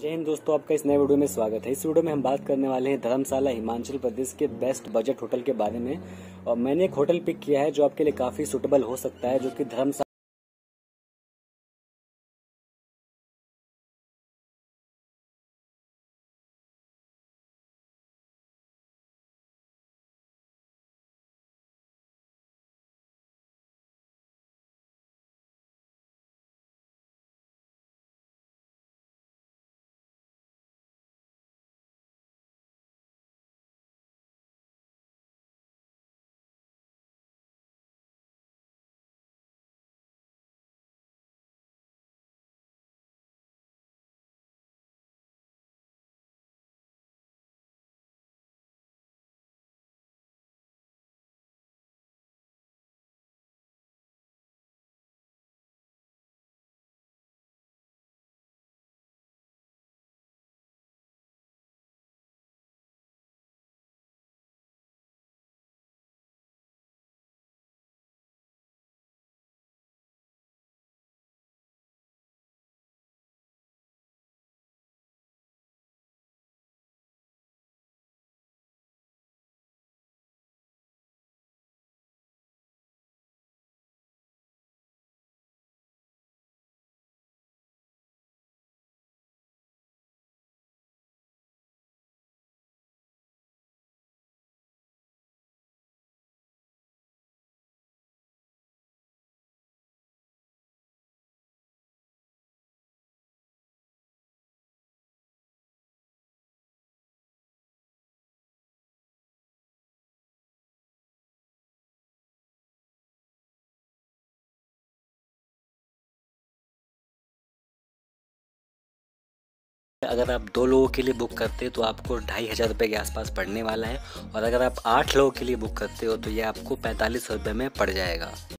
जय हिंद दोस्तों, आपका इस नए वीडियो में स्वागत है। इस वीडियो में हम बात करने वाले हैं धर्मशाला हिमाचल प्रदेश के बेस्ट बजट होटल के बारे में। और मैंने एक होटल पिक किया है जो आपके लिए काफ़ी सुटेबल हो सकता है, जो कि धर्मशाला अगर आप दो लोगों के लिए बुक करते हो तो आपको ढाई हज़ार रुपये के आसपास पड़ने वाला है। और अगर आप आठ लोगों के लिए बुक करते हो तो ये आपको पैंतालीस सौ रुपये में पड़ जाएगा।